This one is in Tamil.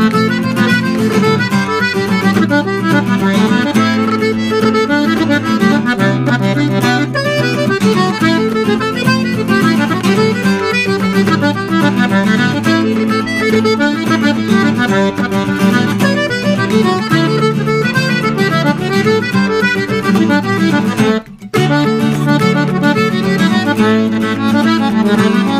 Thank Thank you.